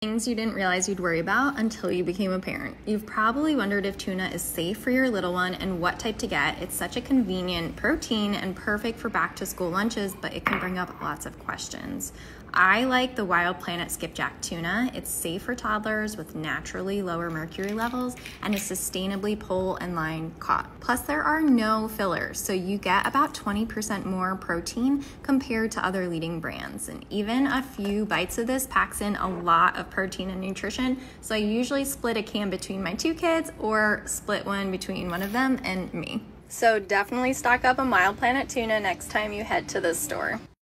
Things you didn't realize you'd worry about until you became a parent. You've probably wondered if tuna is safe for your little one and what type to get. It's such a convenient protein and perfect for back to school lunches, but it can bring up lots of questions. I like the Wild Planet Skipjack tuna. It's safe for toddlers with naturally lower mercury levels and is sustainably pole and line caught. Plus, there are no fillers, so you get about 20% more protein compared to other leading brands. And even a few bites of this packs in a lot of protein and nutrition. So I usually split a can between my two kids or split one between one of them and me. So definitely stock up on Wild Planet tuna next time you head to the store.